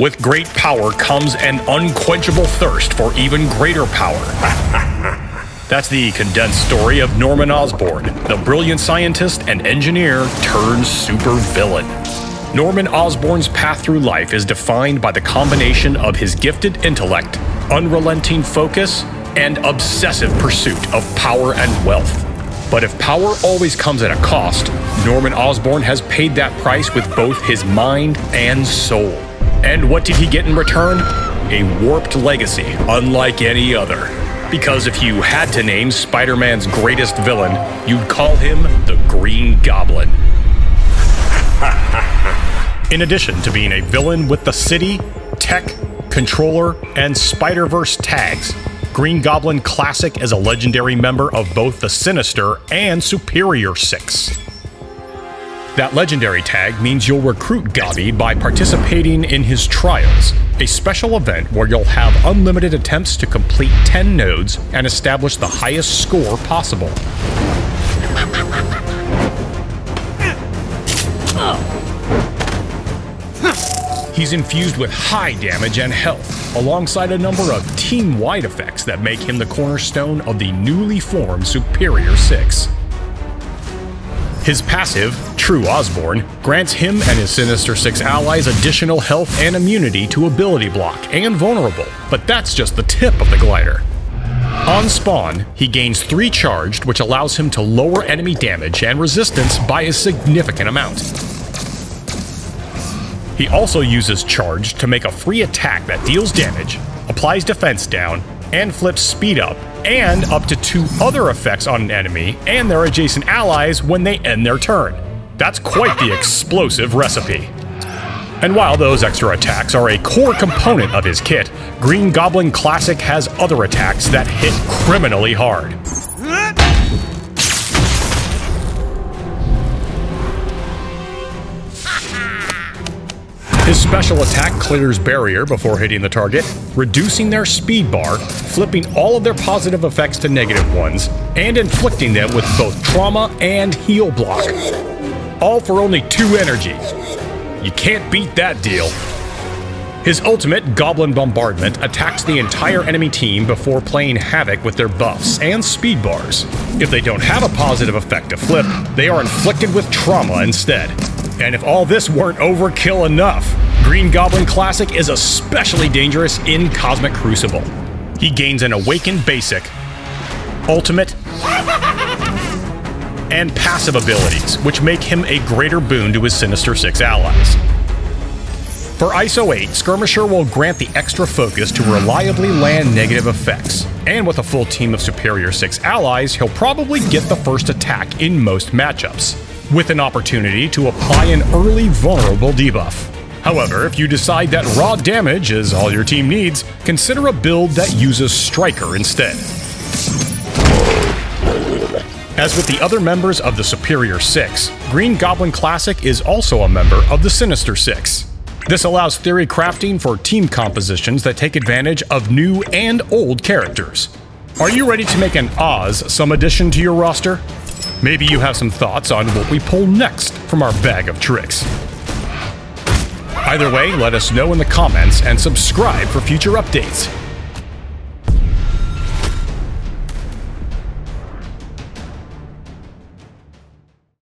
With great power comes an unquenchable thirst for even greater power. That's the condensed story of Norman Osborn, the brilliant scientist and engineer turned supervillain. Norman Osborn's path through life is defined by the combination of his gifted intellect, unrelenting focus, and obsessive pursuit of power and wealth. But if power always comes at a cost, Norman Osborn has paid that price with both his mind and soul. And what did he get in return? A warped legacy unlike any other. Because if you had to name Spider Man's greatest villain, you'd call him the Green Goblin. In addition to being a villain with the city, tech, controller, and Spider Verse tags, Green Goblin Classic is a legendary member of both the Sinister and Superior Six. That legendary tag means you'll recruit Gobby by participating in his Trials, a special event where you'll have unlimited attempts to complete 10 nodes and establish the highest score possible. He's infused with high damage and health, alongside a number of team-wide effects that make him the cornerstone of the newly formed Superior 6. His passive, True Osborn, grants him and his Sinister Six allies additional health and immunity to ability block and vulnerable, but that's just the tip of the glider. On spawn, he gains 3 charged, which allows him to lower enemy damage and resistance by a significant amount. He also uses Charge to make a free attack that deals damage, applies defense down, and flips speed up, and up to two other effects on an enemy and their adjacent allies when they end their turn. That's quite the explosive recipe. And while those extra attacks are a core component of his kit, Green Goblin Classic has other attacks that hit criminally hard. His special attack clears barrier before hitting the target, reducing their speed bar, flipping all of their positive effects to negative ones, and inflicting them with both trauma and heal block. All for only 2 energy. You can't beat that deal. His ultimate, Goblin Bombardment, attacks the entire enemy team before playing havoc with their buffs and speed bars. If they don't have a positive effect to flip, they are inflicted with trauma instead. And if all this weren't overkill enough, Green Goblin Classic is especially dangerous in Cosmic Crucible. He gains an Awakened Basic, Ultimate, and passive abilities, which make him a greater boon to his Sinister Six allies. For ISO 8, Skirmisher will grant the extra focus to reliably land negative effects, and with a full team of Superior 6 allies, he'll probably get the first attack in most matchups with an opportunity to apply an early vulnerable debuff. However, if you decide that raw damage is all your team needs, consider a build that uses Striker instead. As with the other members of the Superior Six, Green Goblin Classic is also a member of the Sinister Six. This allows theory crafting for team compositions that take advantage of new and old characters. Are you ready to make an Oz some addition to your roster? Maybe you have some thoughts on what we pull next from our bag of tricks. Either way, let us know in the comments and subscribe for future updates.